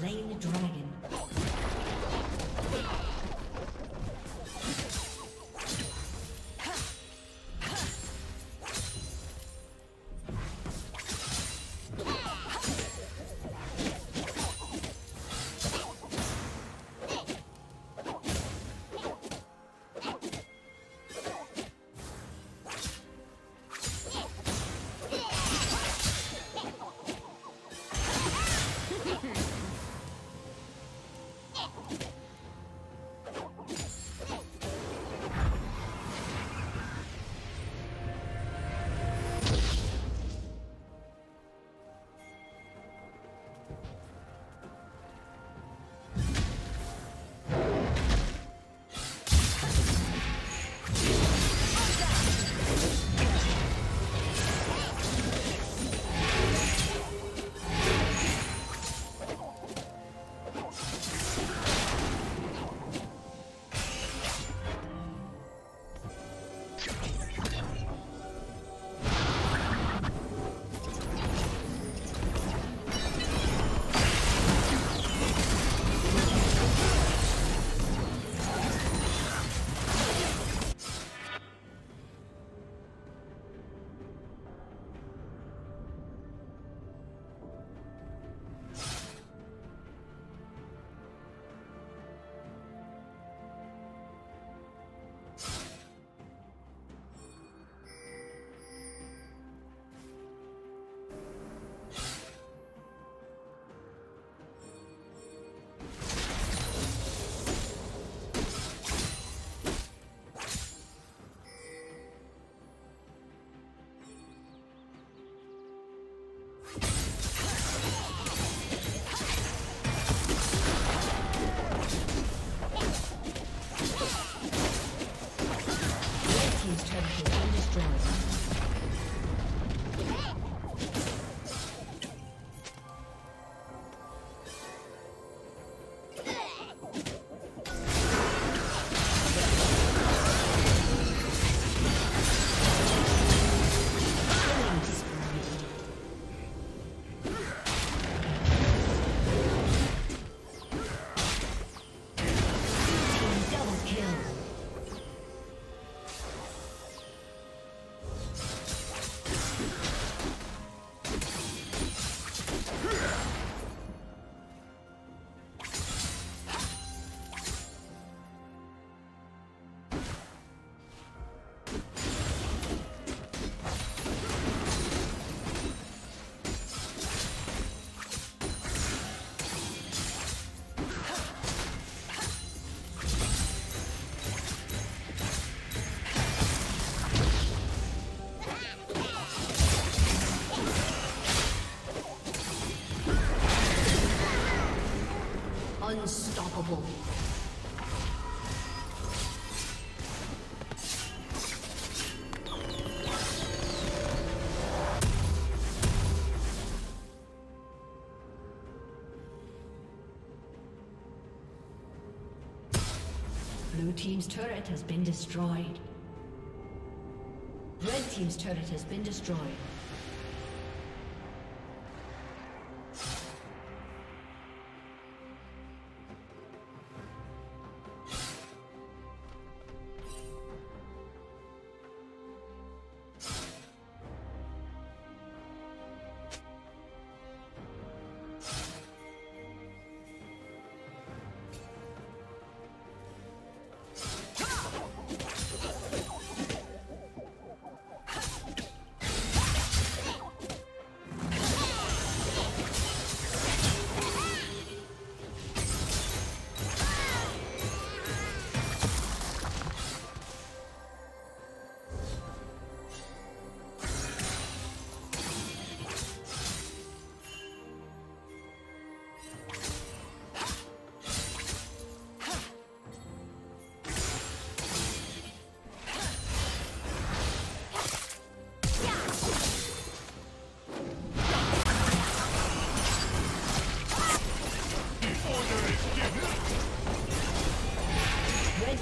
slain the dragon. Unstoppable. Blue Team's turret has been destroyed. Red Team's turret has been destroyed.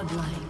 Godlike.